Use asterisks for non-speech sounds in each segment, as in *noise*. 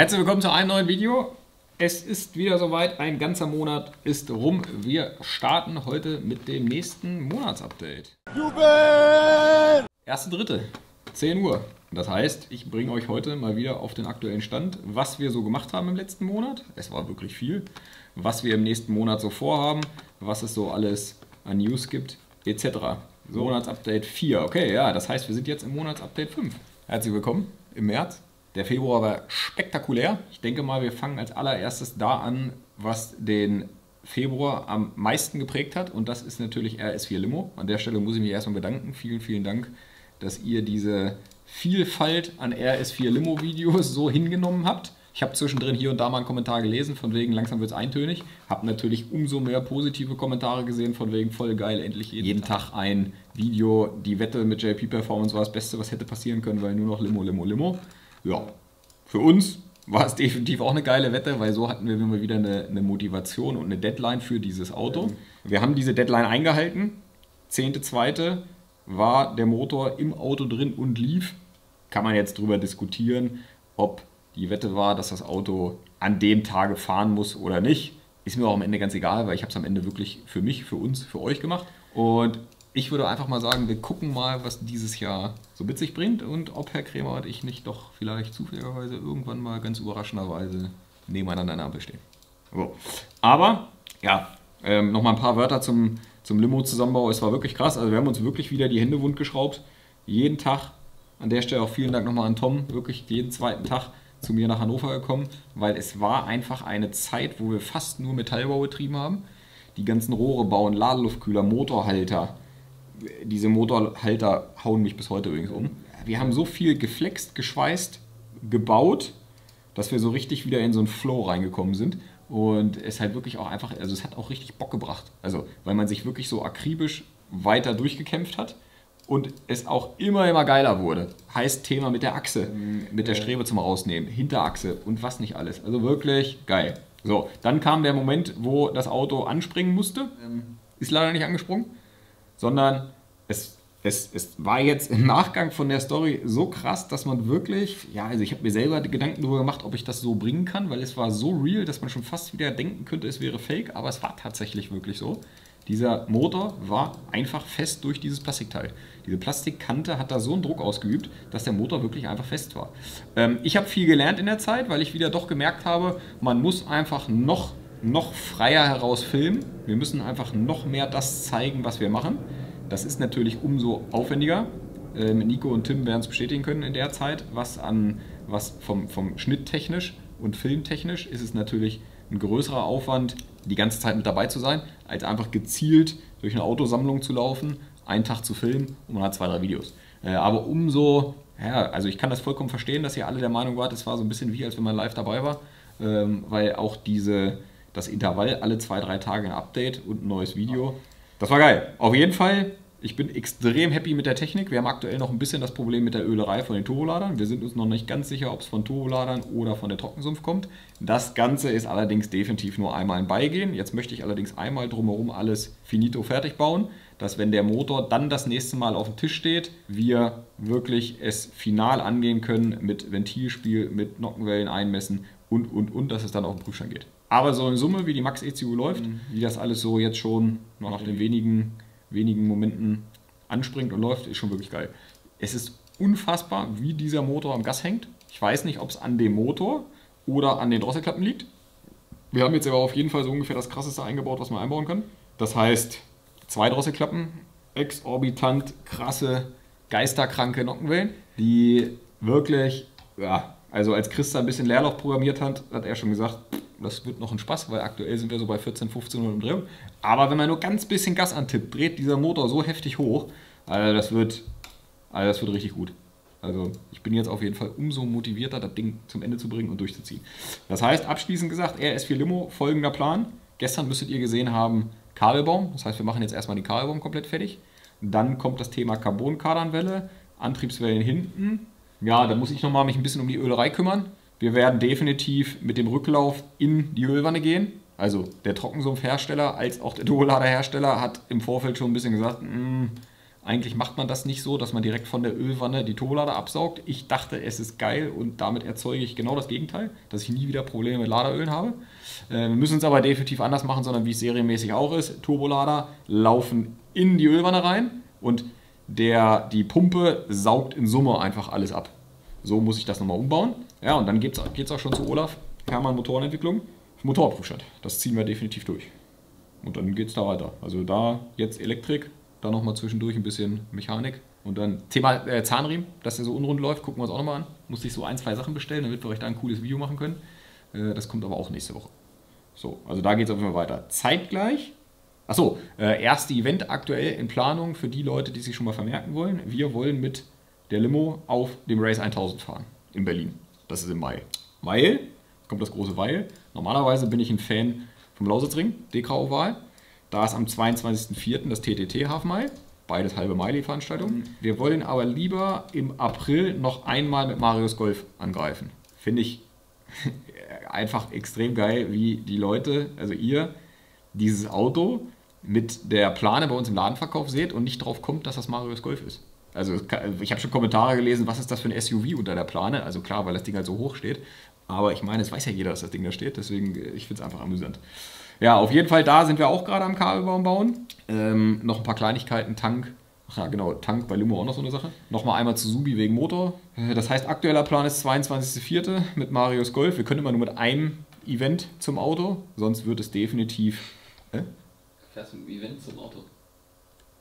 Herzlich willkommen zu einem neuen Video. Es ist wieder soweit, ein ganzer Monat ist rum. Wir starten heute mit dem nächsten Monatsupdate. Jubel! 1.3., 10 Uhr. Das heißt, ich bringe euch heute mal wieder auf den aktuellen Stand, was wir so gemacht haben im letzten Monat. Es war wirklich viel. Was wir im nächsten Monat so vorhaben, was es so alles an News gibt, etc. So. Monatsupdate 4. Okay, ja, das heißt, wir sind jetzt im Monatsupdate 5. Herzlich willkommen im März. Der Februar war spektakulär. Ich denke mal, wir fangen als allererstes da an, was den Februar am meisten geprägt hat. Und das ist natürlich RS4 Limo. An der Stelle muss ich mich erstmal bedanken. Vielen, vielen Dank, dass ihr diese Vielfalt an RS4 Limo Videos so hingenommen habt. Ich habe zwischendrin hier und da mal einen Kommentar gelesen, von wegen langsam wird es eintönig. Habe natürlich umso mehr positive Kommentare gesehen, von wegen voll geil, endlich jeden, jeden Tag ein Video. Die Wette mit JP Performance war das Beste, was hätte passieren können, weil nur noch Limo, Limo, Limo ja, für uns war es definitiv auch eine geile Wette, weil so hatten wir immer wieder eine, eine Motivation und eine Deadline für dieses Auto. Wir haben diese Deadline eingehalten. 10.2. war der Motor im Auto drin und lief. Kann man jetzt darüber diskutieren, ob die Wette war, dass das Auto an dem Tage fahren muss oder nicht. Ist mir auch am Ende ganz egal, weil ich habe es am Ende wirklich für mich, für uns, für euch gemacht. Und ich würde einfach mal sagen, wir gucken mal, was dieses Jahr so mit sich bringt und ob Herr Krämer und ich nicht doch vielleicht zufälligerweise irgendwann mal ganz überraschenderweise nebeneinander in der Ampel stehen. So. Aber, ja, ähm, nochmal ein paar Wörter zum, zum Limo-Zusammenbau. Es war wirklich krass. Also wir haben uns wirklich wieder die Hände wund geschraubt. Jeden Tag. An der Stelle auch vielen Dank nochmal an Tom. Wirklich jeden zweiten Tag zu mir nach Hannover gekommen, weil es war einfach eine Zeit, wo wir fast nur Metallbau betrieben haben. Die ganzen Rohre bauen, Ladeluftkühler, Motorhalter, diese Motorhalter hauen mich bis heute übrigens um. Wir haben so viel geflext, geschweißt, gebaut, dass wir so richtig wieder in so einen Flow reingekommen sind. Und es halt wirklich auch einfach, also es hat auch richtig Bock gebracht. Also, weil man sich wirklich so akribisch weiter durchgekämpft hat und es auch immer, immer geiler wurde. Heißt Thema mit der Achse, mit der Strebe zum Rausnehmen, Hinterachse und was nicht alles. Also wirklich geil. So, dann kam der Moment, wo das Auto anspringen musste. Ähm. Ist leider nicht angesprungen sondern es, es, es war jetzt im Nachgang von der Story so krass, dass man wirklich, ja, also ich habe mir selber Gedanken darüber gemacht, ob ich das so bringen kann, weil es war so real, dass man schon fast wieder denken könnte, es wäre fake, aber es war tatsächlich wirklich so. Dieser Motor war einfach fest durch dieses Plastikteil. Diese Plastikkante hat da so einen Druck ausgeübt, dass der Motor wirklich einfach fest war. Ähm, ich habe viel gelernt in der Zeit, weil ich wieder doch gemerkt habe, man muss einfach noch noch freier heraus filmen. Wir müssen einfach noch mehr das zeigen, was wir machen. Das ist natürlich umso aufwendiger. Äh, Nico und Tim werden es bestätigen können in der Zeit, was an was vom, vom Schnitt technisch und filmtechnisch ist es natürlich ein größerer Aufwand, die ganze Zeit mit dabei zu sein, als einfach gezielt durch eine Autosammlung zu laufen, einen Tag zu filmen und man hat zwei, drei Videos. Äh, aber umso, ja, also ich kann das vollkommen verstehen, dass ihr alle der Meinung wart, es war so ein bisschen wie, als wenn man live dabei war, ähm, weil auch diese, das Intervall alle zwei, drei Tage ein Update und ein neues Video. Das war geil. Auf jeden Fall, ich bin extrem happy mit der Technik. Wir haben aktuell noch ein bisschen das Problem mit der Ölerei von den Turboladern. Wir sind uns noch nicht ganz sicher, ob es von Turboladern oder von der Trockensumpf kommt. Das Ganze ist allerdings definitiv nur einmal ein Beigehen. Jetzt möchte ich allerdings einmal drumherum alles finito fertig bauen, dass wenn der Motor dann das nächste Mal auf dem Tisch steht, wir wirklich es final angehen können mit Ventilspiel, mit Nockenwellen einmessen und, und, und, dass es dann auf den Prüfstand geht. Aber so in Summe, wie die Max ECU läuft, mhm. wie das alles so jetzt schon noch nach den wenigen, wenigen Momenten anspringt und läuft, ist schon wirklich geil. Es ist unfassbar, wie dieser Motor am Gas hängt. Ich weiß nicht, ob es an dem Motor oder an den Drosselklappen liegt. Wir haben jetzt aber auf jeden Fall so ungefähr das krasseste eingebaut, was man einbauen kann. Das heißt, zwei Drosselklappen, exorbitant krasse, geisterkranke Nockenwellen, die wirklich, ja, also als Christa ein bisschen Leerlauf programmiert hat, hat er schon gesagt, das wird noch ein Spaß, weil aktuell sind wir so bei 14, 15 Uhr im Dreh. Aber wenn man nur ganz bisschen Gas antippt, dreht dieser Motor so heftig hoch, also das wird, also das wird richtig gut. Also ich bin jetzt auf jeden Fall umso motivierter, das Ding zum Ende zu bringen und durchzuziehen. Das heißt, abschließend gesagt, RS4 Limo, folgender Plan. Gestern müsstet ihr gesehen haben, Kabelbaum. Das heißt, wir machen jetzt erstmal die Kabelbaum komplett fertig. Dann kommt das Thema Carbon-Kardanwelle, Antriebswellen hinten. Ja, da muss ich nochmal mich ein bisschen um die Ölerei kümmern. Wir werden definitiv mit dem Rücklauf in die Ölwanne gehen. Also der Trockensumpfhersteller als auch der Turboladerhersteller hat im Vorfeld schon ein bisschen gesagt, mm, Eigentlich macht man das nicht so, dass man direkt von der Ölwanne die Turbolader absaugt. Ich dachte, es ist geil und damit erzeuge ich genau das Gegenteil, dass ich nie wieder Probleme mit Laderölen habe. Äh, wir müssen es aber definitiv anders machen, sondern wie es serienmäßig auch ist. Turbolader laufen in die Ölwanne rein und der, die Pumpe saugt in Summe einfach alles ab. So muss ich das nochmal umbauen. Ja, und dann geht es auch schon zu Olaf, Hermann Motorenentwicklung, Motorprüfstand. Das ziehen wir definitiv durch. Und dann geht es da weiter. Also da jetzt Elektrik, dann nochmal zwischendurch ein bisschen Mechanik. Und dann Thema äh, Zahnriemen, dass der so unrund läuft, gucken wir uns auch nochmal an. Musste ich so ein, zwei Sachen bestellen, damit wir euch da ein cooles Video machen können. Äh, das kommt aber auch nächste Woche. So, also da geht es auf jeden Fall weiter. Zeitgleich, achso, äh, erste Event aktuell in Planung für die Leute, die sich schon mal vermerken wollen. Wir wollen mit der Limo auf dem Race 1000 fahren in Berlin. Das ist im Mai. Weil, kommt das große Weil, normalerweise bin ich ein Fan vom Lausitzring, DK-Oval. Da ist am 22.04. das TTT Half Mile, beides halbe Meile-Veranstaltungen. Mhm. Wir wollen aber lieber im April noch einmal mit Marius Golf angreifen. Finde ich *laughs* einfach extrem geil, wie die Leute, also ihr, dieses Auto mit der Plane bei uns im Ladenverkauf seht und nicht drauf kommt, dass das Marius Golf ist. Also ich habe schon Kommentare gelesen, was ist das für ein SUV unter der Plane? Also klar, weil das Ding halt so hoch steht. Aber ich meine, es weiß ja jeder, dass das Ding da steht, deswegen, ich finde es einfach amüsant. Ja, auf jeden Fall, da sind wir auch gerade am Kabelbaum bauen. Ähm, noch ein paar Kleinigkeiten, Tank. Ach ja, genau, Tank bei Limo auch noch so eine Sache. Nochmal einmal zu Subi wegen Motor. Äh, das heißt, aktueller Plan ist 22.04. mit Marius Golf. Wir können immer nur mit einem Event zum Auto, sonst wird es definitiv. Äh? Fährst du einem Event zum Auto?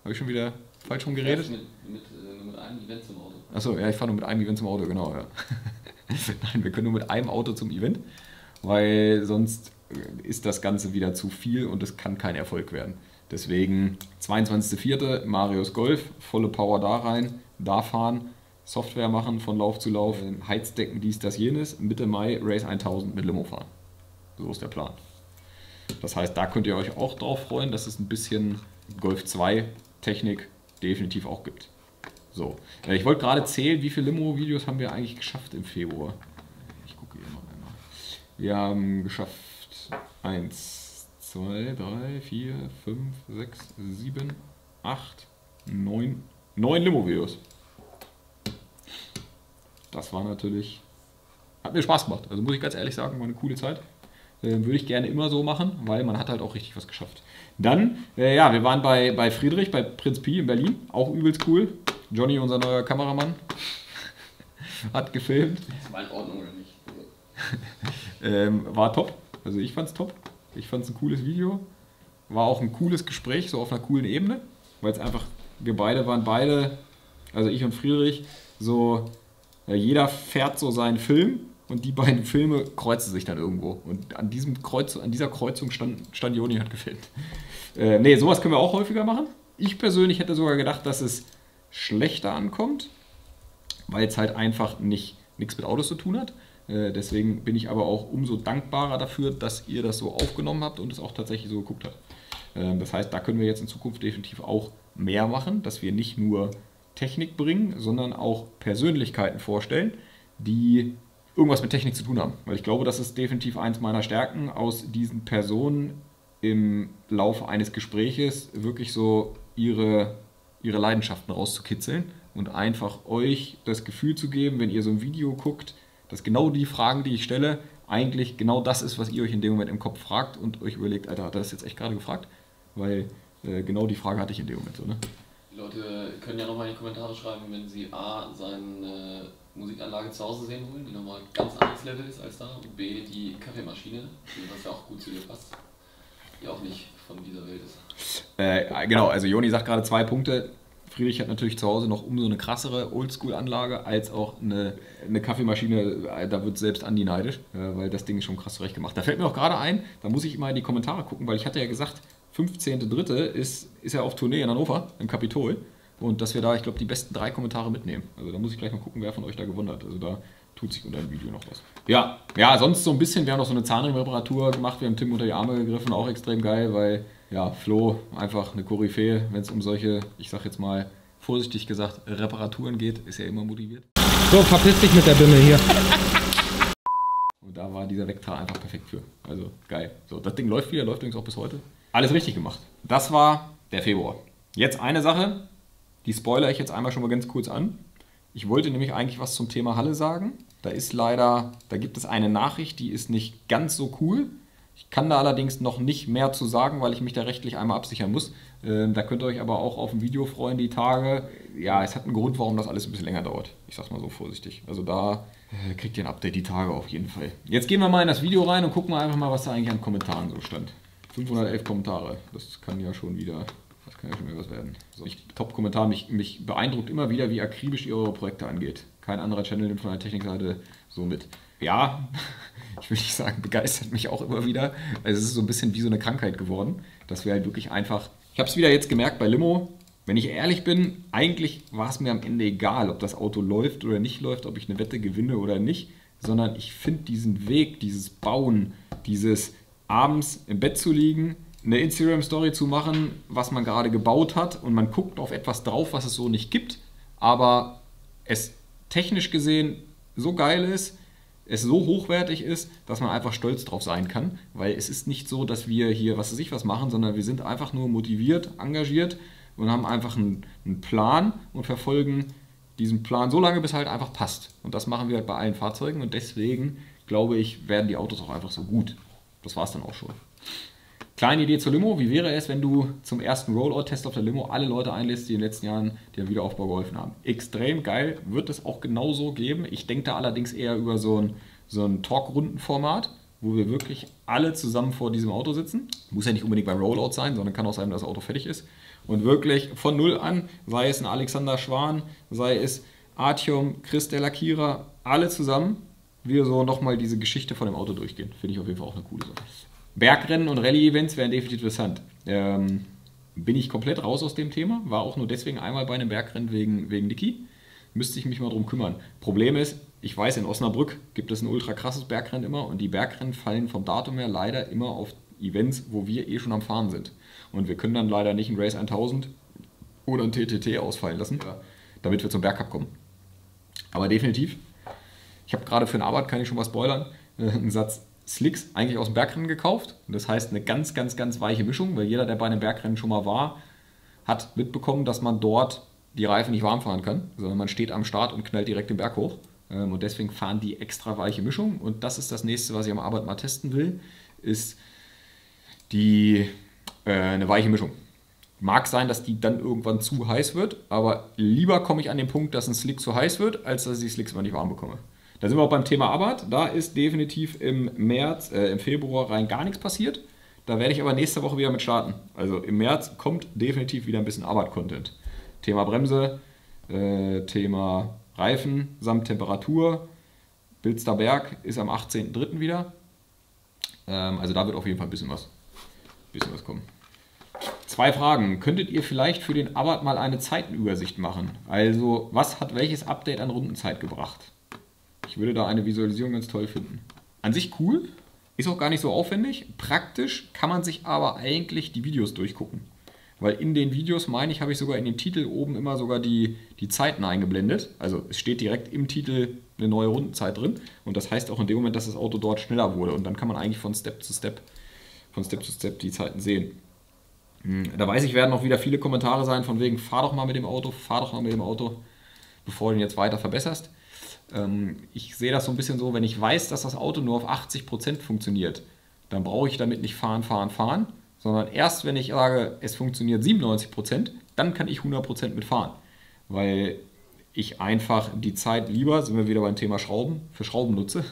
Habe ich schon wieder falsch rum geredet? Mit, mit, äh, mit einem Event zum Auto. Achso, ja, ich fahre nur mit einem Event zum Auto, genau, ja. *laughs* Nein, wir können nur mit einem Auto zum Event, weil sonst ist das Ganze wieder zu viel und es kann kein Erfolg werden. Deswegen 22.04. Marius Golf, volle Power da rein, da fahren, Software machen von Lauf zu Lauf, Heizdecken, dies, das, jenes. Mitte Mai Race 1000 mit Limo fahren. So ist der Plan. Das heißt, da könnt ihr euch auch drauf freuen, dass es ein bisschen Golf 2 Technik definitiv auch gibt. So, ich wollte gerade zählen, wie viele Limo-Videos haben wir eigentlich geschafft im Februar. Ich gucke hier noch einmal. Wir haben geschafft 1, 2, 3, 4, 5, 6, 7, 8, 9, 9 Limo-Videos. Das war natürlich, hat mir Spaß gemacht. Also muss ich ganz ehrlich sagen, war eine coole Zeit. Äh, würde ich gerne immer so machen, weil man hat halt auch richtig was geschafft. Dann, äh, ja, wir waren bei, bei Friedrich, bei Prinz Pi in Berlin. Auch übelst cool. Johnny, unser neuer Kameramann, *laughs* hat gefilmt. Das war in Ordnung oder nicht? *laughs* ähm, war top. Also ich fand's top. Ich fand's ein cooles Video. War auch ein cooles Gespräch, so auf einer coolen Ebene. Weil es einfach, wir beide waren beide, also ich und Friedrich, so, ja, jeder fährt so seinen Film und die beiden Filme kreuzen sich dann irgendwo. Und an, diesem Kreuz, an dieser Kreuzung stand, stand Joni hat gefilmt. Äh, nee, sowas können wir auch häufiger machen. Ich persönlich hätte sogar gedacht, dass es schlechter ankommt, weil es halt einfach nicht nichts mit Autos zu tun hat. Äh, deswegen bin ich aber auch umso dankbarer dafür, dass ihr das so aufgenommen habt und es auch tatsächlich so geguckt habt. Äh, das heißt, da können wir jetzt in Zukunft definitiv auch mehr machen, dass wir nicht nur Technik bringen, sondern auch Persönlichkeiten vorstellen, die irgendwas mit Technik zu tun haben. Weil ich glaube, das ist definitiv eins meiner Stärken, aus diesen Personen im Laufe eines Gespräches wirklich so ihre ihre Leidenschaften rauszukitzeln und einfach euch das Gefühl zu geben, wenn ihr so ein Video guckt, dass genau die Fragen, die ich stelle, eigentlich genau das ist, was ihr euch in dem Moment im Kopf fragt und euch überlegt, Alter, hat er das jetzt echt gerade gefragt? Weil äh, genau die Frage hatte ich in dem Moment so, ne? Leute können ja nochmal in die Kommentare schreiben, wenn sie A, seine Musikanlage zu Hause sehen wollen, die nochmal ganz anderes Level ist als da, und B, die Kaffeemaschine, was ja auch gut zu dir passt, die auch nicht von dieser Welt ist. Äh, genau, also Joni sagt gerade zwei Punkte. Friedrich hat natürlich zu Hause noch umso eine krassere Oldschool-Anlage als auch eine, eine Kaffeemaschine. Da wird selbst Andi neidisch, äh, weil das Ding ist schon krass zurecht gemacht. Da fällt mir auch gerade ein, da muss ich mal in die Kommentare gucken, weil ich hatte ja gesagt, 15.3. ist, ist er auf Tournee in Hannover, im Kapitol. Und dass wir da, ich glaube, die besten drei Kommentare mitnehmen. Also da muss ich gleich mal gucken, wer von euch da gewonnen hat. Also da tut sich unter dem Video noch was. Ja, ja, sonst so ein bisschen, wir haben noch so eine Zahnriemenreparatur gemacht, wir haben Tim unter die Arme gegriffen, auch extrem geil, weil ja, Flo einfach eine Koryphäe, wenn es um solche, ich sag jetzt mal vorsichtig gesagt, Reparaturen geht, ist ja immer motiviert. So, verpiss dich mit der Bimmel hier. *laughs* Und da war dieser Vektor einfach perfekt für. Also geil. So, das Ding läuft wieder, läuft übrigens auch bis heute. Alles richtig gemacht. Das war der Februar. Jetzt eine Sache, Die spoilere ich jetzt einmal schon mal ganz kurz an. Ich wollte nämlich eigentlich was zum Thema Halle sagen. Da ist leider, da gibt es eine Nachricht, die ist nicht ganz so cool. Ich kann da allerdings noch nicht mehr zu sagen, weil ich mich da rechtlich einmal absichern muss. Ähm, da könnt ihr euch aber auch auf ein Video freuen, die Tage. Ja, es hat einen Grund, warum das alles ein bisschen länger dauert. Ich sag's mal so vorsichtig. Also da äh, kriegt ihr ein Update die Tage auf jeden Fall. Jetzt gehen wir mal in das Video rein und gucken einfach mal, was da eigentlich an Kommentaren so stand. 511 Kommentare. Das kann ja schon wieder, das kann ja schon wieder was werden. So, Top-Kommentar. Mich, mich beeindruckt immer wieder, wie akribisch ihr eure Projekte angeht. Kein anderer Channel nimmt von der Technikseite so mit. Ja, *laughs* ich will nicht sagen, begeistert mich auch immer wieder. Also es ist so ein bisschen wie so eine Krankheit geworden, dass wir halt wirklich einfach. Ich habe es wieder jetzt gemerkt bei Limo. Wenn ich ehrlich bin, eigentlich war es mir am Ende egal, ob das Auto läuft oder nicht läuft, ob ich eine Wette gewinne oder nicht, sondern ich finde diesen Weg, dieses Bauen, dieses abends im Bett zu liegen, eine Instagram-Story zu machen, was man gerade gebaut hat und man guckt auf etwas drauf, was es so nicht gibt, aber es technisch gesehen so geil ist, es so hochwertig ist, dass man einfach stolz drauf sein kann, weil es ist nicht so, dass wir hier was weiß ich was machen, sondern wir sind einfach nur motiviert, engagiert und haben einfach einen, einen Plan und verfolgen diesen Plan so lange, bis halt einfach passt. Und das machen wir halt bei allen Fahrzeugen und deswegen glaube ich, werden die Autos auch einfach so gut. Das war es dann auch schon. Kleine Idee zur Limo. Wie wäre es, wenn du zum ersten Rollout-Test auf der Limo alle Leute einlässt, die in den letzten Jahren dir Wiederaufbau geholfen haben? Extrem geil. Wird es auch genauso geben. Ich denke da allerdings eher über so ein, so ein Talk-Runden-Format, wo wir wirklich alle zusammen vor diesem Auto sitzen. Muss ja nicht unbedingt beim Rollout sein, sondern kann auch sein, dass das Auto fertig ist. Und wirklich von Null an, sei es ein Alexander Schwan, sei es Artyom, Chris der Lackierer, alle zusammen, wir so nochmal diese Geschichte von dem Auto durchgehen. Finde ich auf jeden Fall auch eine coole Sache. Bergrennen und Rallye-Events wären definitiv interessant. Ähm, bin ich komplett raus aus dem Thema, war auch nur deswegen einmal bei einem Bergrennen wegen, wegen Niki. Müsste ich mich mal drum kümmern. Problem ist, ich weiß, in Osnabrück gibt es ein ultra krasses Bergrennen immer und die Bergrennen fallen vom Datum her leider immer auf Events, wo wir eh schon am Fahren sind. Und wir können dann leider nicht ein Race 1000 oder ein TTT ausfallen lassen, damit wir zum Bergcup kommen. Aber definitiv, ich habe gerade für eine Arbeit, kann ich schon mal spoilern, *laughs* einen Satz Slicks eigentlich aus dem Bergrennen gekauft. Das heißt eine ganz, ganz, ganz weiche Mischung, weil jeder, der bei einem Bergrennen schon mal war, hat mitbekommen, dass man dort die Reifen nicht warm fahren kann, sondern man steht am Start und knallt direkt den Berg hoch. Ähm, und deswegen fahren die extra weiche Mischung. Und das ist das nächste, was ich am Arbeit mal testen will, ist die, äh, eine weiche Mischung. Mag sein, dass die dann irgendwann zu heiß wird, aber lieber komme ich an den Punkt, dass ein Slick zu heiß wird, als dass ich die Slicks immer nicht warm bekomme. Da sind wir auch beim Thema Arbeit. Da ist definitiv im März, äh, im Februar rein gar nichts passiert. Da werde ich aber nächste Woche wieder mit starten. Also im März kommt definitiv wieder ein bisschen Arbeit-Content. Thema Bremse, äh, Thema Reifen samt Temperatur. Bilster Berg ist am 18.03. wieder. Ähm, also da wird auf jeden Fall ein bisschen was, bisschen was kommen. Zwei Fragen. Könntet ihr vielleicht für den Arbeit mal eine Zeitenübersicht machen? Also, was hat welches Update an Rundenzeit gebracht? Ich würde da eine Visualisierung ganz toll finden. An sich cool, ist auch gar nicht so aufwendig. Praktisch kann man sich aber eigentlich die Videos durchgucken. Weil in den Videos, meine ich, habe ich sogar in dem Titel oben immer sogar die, die Zeiten eingeblendet. Also es steht direkt im Titel eine neue Rundenzeit drin. Und das heißt auch in dem Moment, dass das Auto dort schneller wurde. Und dann kann man eigentlich von Step zu Step, von Step zu Step die Zeiten sehen. Hm, da weiß ich, werden auch wieder viele Kommentare sein von wegen, fahr doch mal mit dem Auto, fahr doch mal mit dem Auto, bevor du ihn jetzt weiter verbesserst. Ähm, ich sehe das so ein bisschen so, wenn ich weiß, dass das Auto nur auf 80% funktioniert, dann brauche ich damit nicht fahren, fahren, fahren, sondern erst wenn ich sage, es funktioniert 97%, dann kann ich 100% mitfahren. Weil ich einfach die Zeit lieber, sind wir wieder beim Thema Schrauben, für Schrauben nutze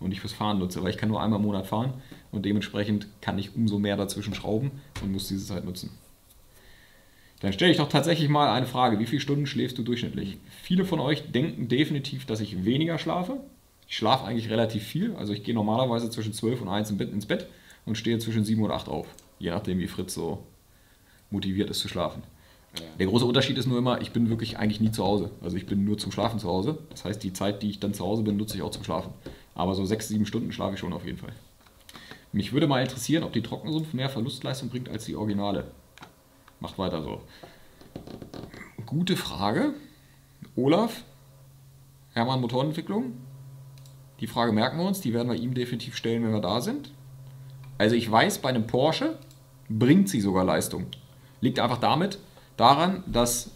und nicht fürs Fahren nutze, weil ich kann nur einmal im Monat fahren und dementsprechend kann ich umso mehr dazwischen schrauben und muss diese Zeit nutzen. Dann stelle ich doch tatsächlich mal eine Frage. Wie viele Stunden schläfst du durchschnittlich? Viele von euch denken definitiv, dass ich weniger schlafe. Ich schlafe eigentlich relativ viel. Also ich gehe normalerweise zwischen 12 und 1 ins Bett und stehe zwischen 7 und 8 auf. Je nachdem, wie Fritz so motiviert ist zu schlafen. Der große Unterschied ist nur immer, ich bin wirklich eigentlich nie zu Hause. Also ich bin nur zum Schlafen zu Hause. Das heißt, die Zeit, die ich dann zu Hause bin, nutze ich auch zum Schlafen. Aber so 6, 7 Stunden schlafe ich schon auf jeden Fall. Mich würde mal interessieren, ob die Trockensumpf mehr Verlustleistung bringt als die Originale. Macht weiter so. Gute Frage. Olaf, Hermann Motorenentwicklung. Die Frage merken wir uns, die werden wir ihm definitiv stellen, wenn wir da sind. Also ich weiß, bei einem Porsche bringt sie sogar Leistung. Liegt einfach damit daran, dass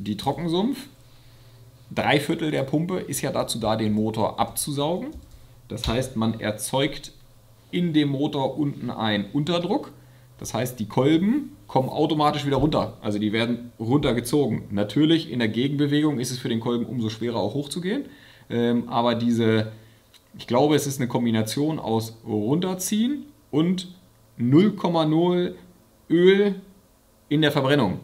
die Trockensumpf, drei Viertel der Pumpe ist ja dazu da, den Motor abzusaugen. Das heißt, man erzeugt in dem Motor unten einen Unterdruck. Das heißt, die Kolben kommen automatisch wieder runter. Also die werden runtergezogen. Natürlich in der Gegenbewegung ist es für den Kolben umso schwerer auch hochzugehen. Ähm, aber diese, ich glaube, es ist eine Kombination aus runterziehen und 0,0 Öl in der Verbrennung.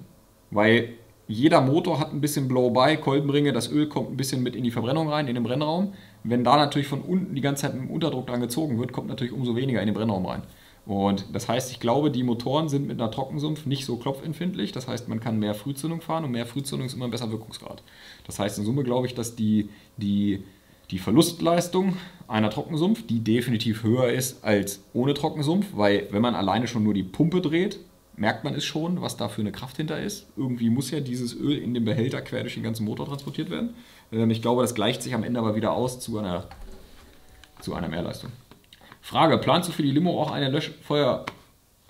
Weil jeder Motor hat ein bisschen Blow-by, Kolbenringe, das Öl kommt ein bisschen mit in die Verbrennung rein, in den Brennraum. Wenn da natürlich von unten die ganze Zeit mit dem Unterdruck dran gezogen wird, kommt natürlich umso weniger in den Brennraum rein. Und das heißt, ich glaube, die Motoren sind mit einer Trockensumpf nicht so klopfempfindlich. Das heißt, man kann mehr Frühzündung fahren und mehr Frühzündung ist immer ein besser Wirkungsgrad. Das heißt, in Summe glaube ich, dass die, die, die Verlustleistung einer Trockensumpf, die definitiv höher ist als ohne Trockensumpf, weil wenn man alleine schon nur die Pumpe dreht, merkt man es schon, was da für eine Kraft hinter ist. Irgendwie muss ja dieses Öl in dem Behälter quer durch den ganzen Motor transportiert werden. Ähm, ich glaube, das gleicht sich am Ende aber wieder aus zu einer, zu einer Mehrleistung. Frage: Planst du für die Limo auch eine Löschfeuer?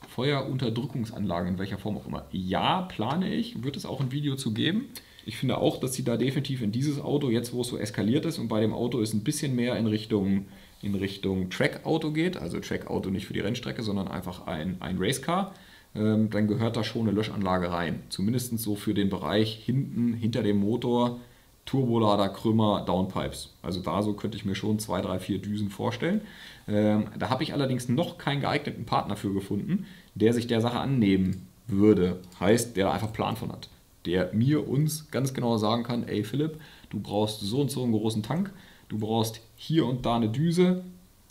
Feuerunterdrückungsanlage, in welcher Form auch immer. Ja, plane ich. Wird es auch ein Video zu geben. Ich finde auch, dass sie da definitiv in dieses Auto, jetzt wo es so eskaliert ist und bei dem Auto ist ein bisschen mehr in Richtung, in Richtung Track-Auto geht. Also Track-Auto nicht für die Rennstrecke, sondern einfach ein, ein Racecar ähm, dann gehört da schon eine Löschanlage rein. Zumindest so für den Bereich hinten, hinter dem Motor, Turbolader, Krümmer, Downpipes. Also da so könnte ich mir schon zwei, drei, vier Düsen vorstellen. Ähm, da habe ich allerdings noch keinen geeigneten Partner für gefunden, der sich der Sache annehmen würde. Heißt, der da einfach Plan von hat. Der mir, uns ganz genau sagen kann, ey Philipp, du brauchst so und so einen großen Tank, du brauchst hier und da eine Düse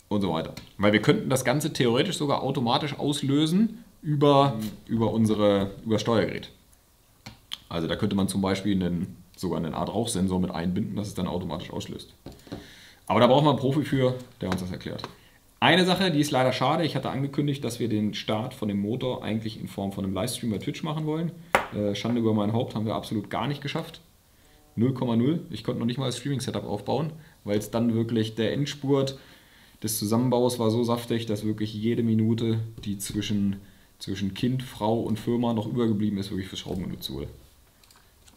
und so weiter. Weil wir könnten das Ganze theoretisch sogar automatisch auslösen, über, mhm. über unsere über das Steuergerät. Also da könnte man zum Beispiel einen, sogar einen Art Rauchsensor mit einbinden, dass es dann automatisch auslöst. Aber da brauchen wir einen Profi für, der uns das erklärt. Eine Sache, die ist leider schade. Ich hatte angekündigt, dass wir den Start von dem Motor eigentlich in Form von einem Livestream bei Twitch machen wollen. Äh, Schande über mein Haupt haben wir absolut gar nicht geschafft. 0,0. Ich konnte noch nicht mal das Streaming-Setup aufbauen, weil es dann wirklich der Endspurt des Zusammenbaus war so saftig, dass wirklich jede Minute, die zwischen zwischen Kind, Frau und Firma noch übergeblieben ist, wirklich fürs Schrauben genutzt wurde.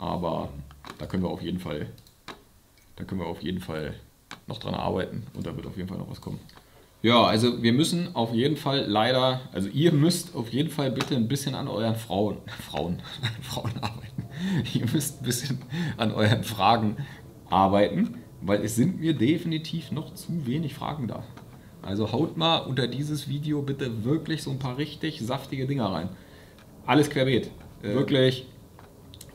Aber da können wir auf jeden Fall, da können wir auf jeden Fall noch dran arbeiten und da wird auf jeden Fall noch was kommen. Ja, also wir müssen auf jeden Fall leider, also ihr müsst auf jeden Fall bitte ein bisschen an euren Frauen, *laughs* Frauen, *laughs* Frauen arbeiten. Ihr müsst ein bisschen an euren Fragen arbeiten, weil es sind mir definitiv noch zu wenig Fragen da. Also haut mal unter dieses Video bitte wirklich so ein paar richtig saftige Dinger rein. Alles querbeet. Äh, wirklich,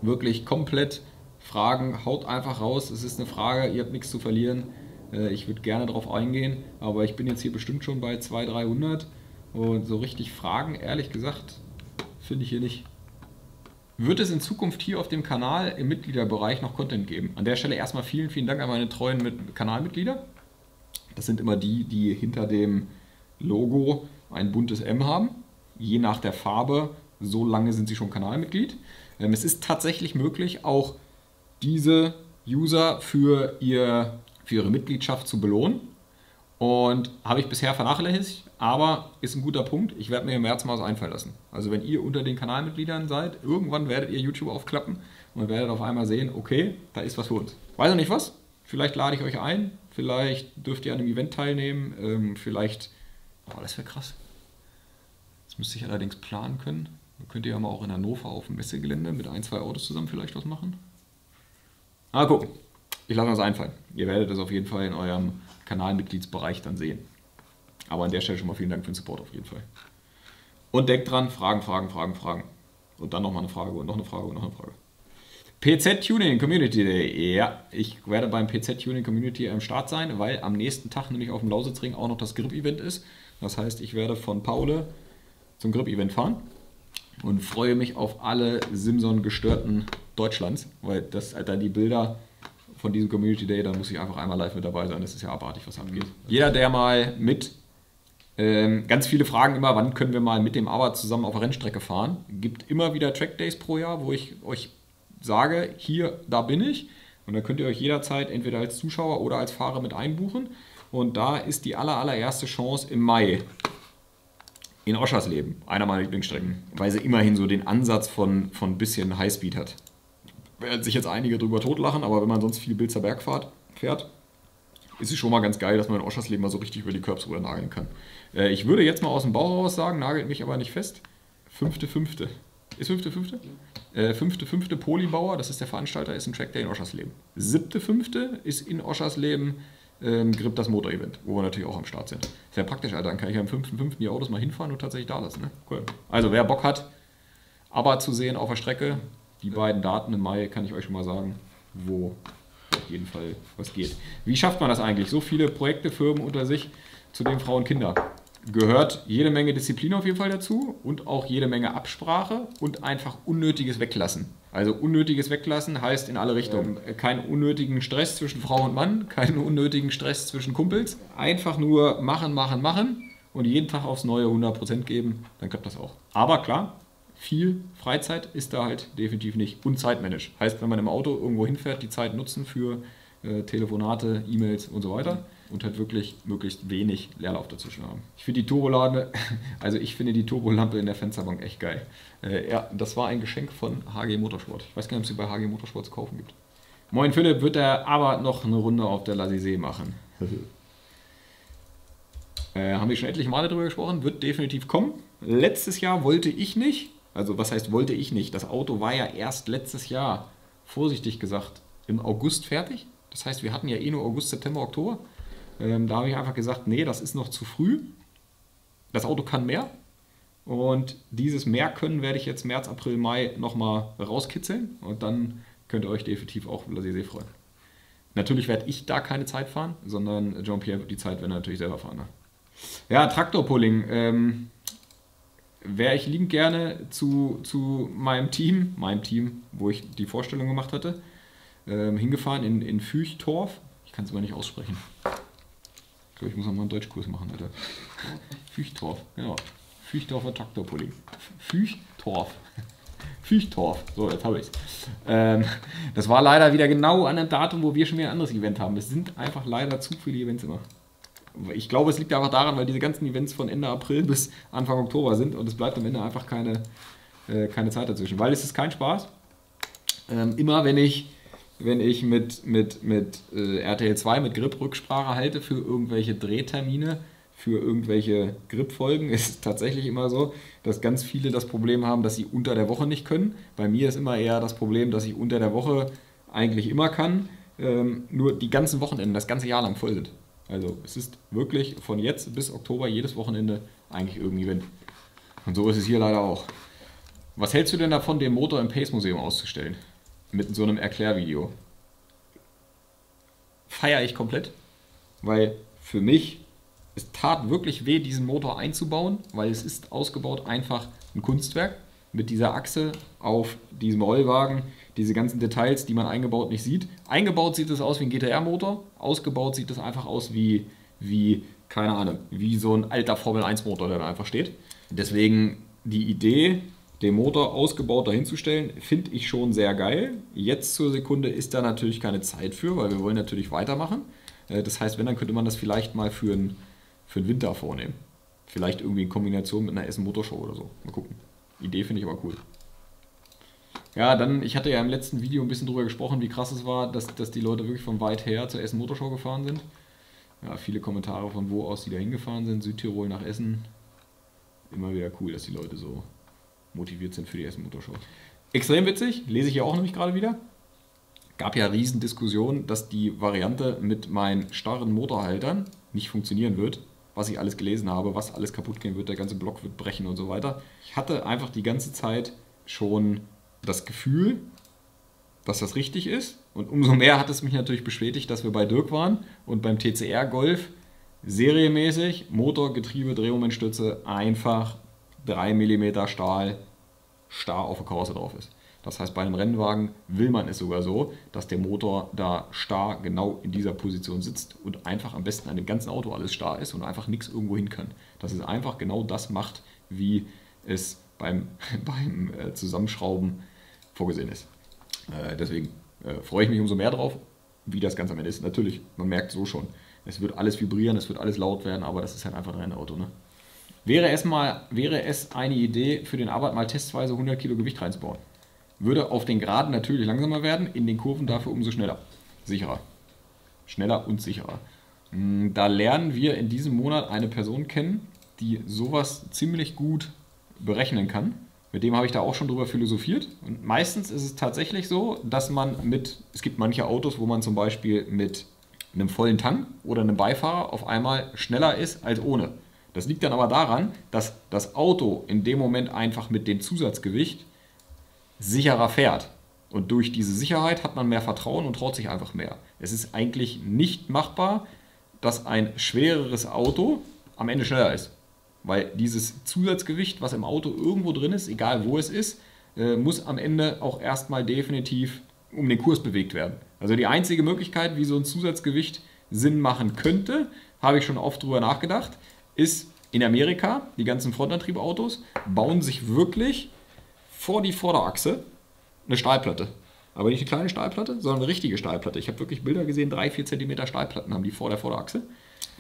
wirklich komplett Fragen. Haut einfach raus. Es ist eine Frage, ihr habt nichts zu verlieren. Äh, ich würde gerne darauf eingehen, aber ich bin jetzt hier bestimmt schon bei 200, 300. Und so richtig Fragen, ehrlich gesagt, finde ich hier nicht. Wird es in Zukunft hier auf dem Kanal im Mitgliederbereich noch Content geben? An der Stelle erstmal vielen, vielen Dank an meine treuen Kanalmitglieder. Das sind immer die, die hinter dem Logo ein buntes M haben. Je nach der Farbe, so lange sind sie schon Kanalmitglied. Ähm, es ist tatsächlich möglich, auch diese User für, ihr, für ihre Mitgliedschaft zu belohnen. Und habe ich bisher vernachlässigt, aber ist ein guter Punkt. Ich werde mir im März mal was einfallen lassen. Also wenn ihr unter den Kanalmitgliedern seid, irgendwann werdet ihr YouTube aufklappen und werdet auf einmal sehen, okay, da ist was für uns. Weiß noch nicht was, Vielleicht lade ich euch ein, vielleicht dürft ihr an einem Event teilnehmen, ähm, vielleicht, oh, das wäre krass. Das müsste ich allerdings planen können. Könnt ihr ja mal auch in Hannover auf dem Messegelände mit ein, zwei Autos zusammen vielleicht was machen. Ah, gucken. Ich lasse das einfallen. Ihr werdet das auf jeden Fall in eurem Kanalmitgliedsbereich dann sehen. Aber an der Stelle schon mal vielen Dank für den Support auf jeden Fall. Und denkt dran, Fragen, Fragen, Fragen, Fragen. Und dann nochmal eine Frage und noch eine Frage und noch eine Frage. PZ Tuning Community Day. Ja, ich werde beim PZ Tuning Community am Start sein, weil am nächsten Tag nämlich auf dem Lausitzring auch noch das Grip-Event ist. Das heißt, ich werde von Paule zum Grip-Event fahren und freue mich auf alle Simson-Gestörten Deutschlands, weil das, Alter, die Bilder von diesem Community Day, da muss ich einfach einmal live mit dabei sein. Das ist ja abartig, was abgeht. Jeder, der mal mit ähm, ganz viele Fragen immer, wann können wir mal mit dem Arbeit zusammen auf der Rennstrecke fahren. Gibt immer wieder Track Days pro Jahr, wo ich euch sage, hier, da bin ich. Und dann könnt ihr euch jederzeit entweder als Zuschauer oder als Fahrer mit einbuchen. Und da ist die aller, allererste Chance im Mai in Oschersleben, einer meiner Lieblingsstrecken, weil sie immerhin so den Ansatz von, von bisschen Highspeed hat. werden sich jetzt einige drüber totlachen, aber wenn man sonst viel Bilzer Bergfahrt fährt, ist es schon mal ganz geil, dass man in Oschersleben mal so richtig über die Curbs rüber nageln kann. Äh, ich würde jetzt mal aus dem Bau raus sagen, nagelt mich aber nicht fest. Fünfte, fünfte. Ist fünfte, fünfte? Äh, fünfte, fünfte Polybauer, das ist der Veranstalter, ist ein Trackday in Oschersleben. Siebte, fünfte ist in Oschersleben ähm, Grip das Motor-Event, wo wir natürlich auch am Start sind. Sehr praktisch, Alter. Dann kann ich am 5.5. die Autos mal hinfahren und tatsächlich da lassen. Ne? Cool. Also, wer Bock hat, aber zu sehen auf der Strecke, die beiden Daten im Mai, kann ich euch schon mal sagen, wo auf jeden Fall was geht. Wie schafft man das eigentlich? So viele Projekte, Firmen unter sich, zu den Frauen und Kinder. Gehört jede Menge Disziplin auf jeden Fall dazu und auch jede Menge Absprache und einfach unnötiges Weglassen. Also unnötiges Weglassen heißt in alle Richtungen. Ja. Keinen unnötigen Stress zwischen Frau und Mann, keinen unnötigen Stress zwischen Kumpels. Einfach nur machen, machen, machen und jeden Tag aufs Neue 100% geben, dann klappt das auch. Aber klar, viel Freizeit ist da halt definitiv nicht. Und Zeitmanage. Heißt, wenn man im Auto irgendwo hinfährt, die Zeit nutzen für äh, Telefonate, E-Mails und so weiter und halt wirklich möglichst wenig Leerlauf dazwischen haben. Ich finde die Turbolade, *laughs* also ich finde die Turbolampe in der Fensterbank echt geil. Äh, ja, das war ein Geschenk von HG Motorsport. Ich weiß gar nicht, ob es sie bei HG Motorsport zu kaufen gibt. Moin Philipp, wird er aber noch eine Runde auf der Lasisee machen. *laughs* äh, haben wir schon etliche Male darüber gesprochen, wird definitiv kommen. Letztes Jahr wollte ich nicht, also was heißt wollte ich nicht? Das Auto war ja erst letztes Jahr, vorsichtig gesagt, im August fertig. Das heißt, wir hatten ja eh nur August, September, Oktober. Ähm, da habe ich einfach gesagt, nee, das ist noch zu früh. Das Auto kann mehr. Und dieses mehr können werde ich jetzt März, April, Mai nochmal rauskitzeln. Und dann könnt ihr euch definitiv auch über See freuen. Natürlich werde ich da keine Zeit fahren, sondern Jean-Pierre wird die Zeit, wenn er natürlich selber fahren. Ne? Ja, Traktorpulling. Ähm, Wäre ich liebend gerne zu, zu meinem Team, meinem Team, wo ich die Vorstellung gemacht hatte, ähm, hingefahren in, in Füchtorf. Ich kann es aber nicht aussprechen. Ich glaube, ich muss noch mal einen Deutschkurs machen, Alter. Füchtorf, genau. Füchtorfer Traktorpulling. Füchtorf. Füchtorf. So, jetzt habe ich es. Ähm, das war leider wieder genau an einem Datum, wo wir schon wieder ein anderes Event haben. Es sind einfach leider zu viele Events immer. Ich glaube, es liegt einfach daran, weil diese ganzen Events von Ende April bis Anfang Oktober sind und es bleibt am Ende einfach keine, äh, keine Zeit dazwischen. Weil es ist kein Spaß. Ähm, immer wenn ich wenn ich mit, mit, mit äh, RTL 2 mit Grip Rücksprache halte für irgendwelche Drehtermine, für irgendwelche Grip-Folgen, *laughs* ist es tatsächlich immer so, dass ganz viele das Problem haben, dass sie unter der Woche nicht können. Bei mir ist immer eher das Problem, dass ich unter der Woche eigentlich immer kann, ähm, nur die ganzen Wochenenden das ganze Jahr lang voll sind. Also es ist wirklich von jetzt bis Oktober jedes Wochenende eigentlich irgendwie Wind. Und so ist es hier leider auch. Was hältst du denn davon, den Motor im Pace Museum auszustellen? Mit so einem Erklärvideo. Feiere ich komplett, weil für mich es tat wirklich weh, diesen Motor einzubauen, weil es ist ausgebaut einfach ein Kunstwerk mit dieser Achse auf diesem Rollwagen, diese ganzen Details, die man eingebaut nicht sieht. Eingebaut sieht es aus wie ein GTR-Motor, ausgebaut sieht es einfach aus wie, wie, keine Ahnung, wie so ein alter Formel-1-Motor, der da einfach steht. Deswegen die Idee, den Motor ausgebaut dahinzustellen, finde ich schon sehr geil. Jetzt zur Sekunde ist da natürlich keine Zeit für, weil wir wollen natürlich weitermachen. Äh, das heißt, wenn, dann könnte man das vielleicht mal für einen für den Winter vornehmen. Vielleicht irgendwie in Kombination mit einer Essen Motorshow oder so. Mal gucken. Idee finde ich aber cool. Ja, dann, ich hatte ja im letzten Video ein bisschen drüber gesprochen, wie krass es war, dass, dass die Leute wirklich von weit her zur Essen Motorshow gefahren sind. Ja, viele Kommentare von wo aus die da hingefahren sind, Südtirol nach Essen. Immer wieder cool, dass die Leute so motiviert sind für die Essen Motorshow. Extrem witzig, lese ich ja auch nämlich gerade wieder. Gab ja riesen Diskussionen, dass die Variante mit meinen starren Motorhaltern nicht funktionieren wird. Was ich alles gelesen habe, was alles kaputt gehen wird, der ganze Block wird brechen und so weiter. Ich hatte einfach die ganze Zeit schon das Gefühl, dass das richtig ist. Und umso mehr hat es mich natürlich bestätigt, dass wir bei Dirk waren und beim TCR Golf serienmäßig Motor, Getriebe, Drehmomentstütze einfach 3 mm Stahl starr auf der Karosse drauf ist. Das heißt, bei einem Rennwagen will man es sogar so, dass der Motor da starr genau in dieser Position sitzt und einfach am besten an dem ganzen Auto alles starr ist und einfach nichts irgendwo hin kann. Dass es einfach genau das macht, wie es beim, *laughs* beim äh, Zusammenschrauben vorgesehen ist. Äh, deswegen äh, freue ich mich umso mehr drauf, wie das Ganze am Ende ist. Natürlich, man merkt so schon, es wird alles vibrieren, es wird alles laut werden, aber das ist halt einfach ein Rennauto. Ne? Wäre es, mal, wäre es eine Idee für den Arbeit mal testweise 100 Kilo Gewicht reinzubauen? würde auf den Geraden natürlich langsamer werden, in den Kurven dafür umso schneller. Sicherer. Schneller und sicherer. Mm, da lernen wir in diesem Monat eine Person kennen, die sowas ziemlich gut berechnen kann. Mit dem habe ich da auch schon drüber philosophiert. Und meistens ist es tatsächlich so, dass man mit, es gibt manche Autos, wo man zum Beispiel mit einem vollen Tank oder einem Beifahrer auf einmal schneller ist als ohne. Das liegt dann aber daran, dass das Auto in dem Moment einfach mit dem Zusatzgewicht sicherer fährt. Und durch diese Sicherheit hat man mehr Vertrauen und traut sich einfach mehr. Es ist eigentlich nicht machbar, dass ein schwereres Auto am Ende schneller ist. Weil dieses Zusatzgewicht, was im Auto irgendwo drin ist, egal wo es ist, äh, muss am Ende auch erstmal definitiv um den Kurs bewegt werden. Also die einzige Möglichkeit, wie so ein Zusatzgewicht Sinn machen könnte, habe ich schon oft drüber nachgedacht, ist in Amerika, die ganzen Frontantriebautos bauen sich wirklich vor die Vorderachse eine Stahlplatte. Aber nicht eine kleine Stahlplatte, sondern eine richtige Stahlplatte. Ich habe wirklich Bilder gesehen, 3-4 cm Stahlplatten haben die vor der Vorderachse.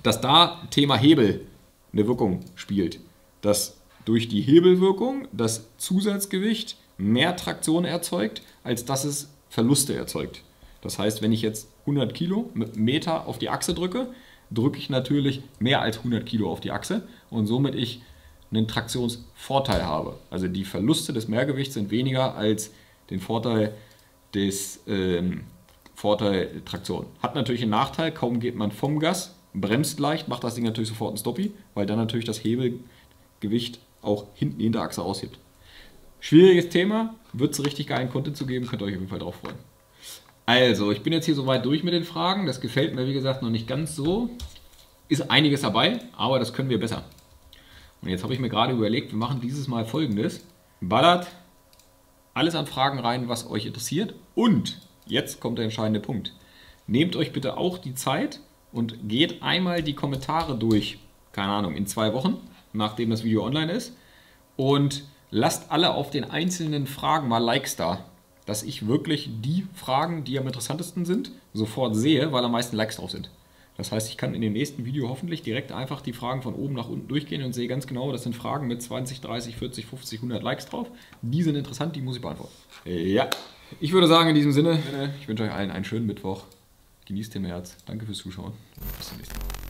Dass da Thema Hebel eine Wirkung spielt. Dass durch die Hebelwirkung das Zusatzgewicht mehr Traktion erzeugt, als dass es Verluste erzeugt. Das heißt, wenn ich jetzt 100 Kilo mit Meter auf die Achse drücke, drücke ich natürlich mehr als 100 Kilo auf die Achse und somit ich einen Traktionsvorteil habe. Also die Verluste des Mehrgewichts sind weniger als den Vorteil des ähm, Vorteil Traktion. Hat natürlich einen Nachteil, kaum geht man vom Gas, bremst leicht, macht das Ding natürlich sofort ein Stoppi, weil dann natürlich das Hebelgewicht auch hinten in der Achse aushebt. Schwieriges Thema, wird es richtig geilen Content zu geben, könnt ihr euch auf jeden Fall drauf freuen. Also, ich bin jetzt hier soweit durch mit den Fragen. Das gefällt mir, wie gesagt, noch nicht ganz so. Ist einiges dabei, aber das können wir besser. Und jetzt habe ich mir gerade überlegt, wir machen dieses Mal folgendes. Ballert alles an Fragen rein, was euch interessiert. Und jetzt kommt der entscheidende Punkt. Nehmt euch bitte auch die Zeit und geht einmal die Kommentare durch. Keine Ahnung, in zwei Wochen, nachdem das Video online ist. Und lasst alle auf den einzelnen Fragen mal Likes da dass ich wirklich die Fragen, die am interessantesten sind, sofort sehe, weil am meisten Likes drauf sind. Das heißt, ich kann in dem nächsten Video hoffentlich direkt einfach die Fragen von oben nach unten durchgehen und sehe ganz genau, das sind Fragen mit 20, 30, 40, 50, 100 Likes drauf. Die sind interessant, die muss ich beantworten. Ja, ich würde sagen in diesem Sinne, ich wünsche euch allen einen schönen Mittwoch. Genießt den März. Danke fürs Zuschauen. Bis zum nächsten Mal.